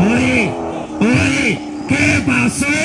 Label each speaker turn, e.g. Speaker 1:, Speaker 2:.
Speaker 1: Oi! Oi! Quem passou?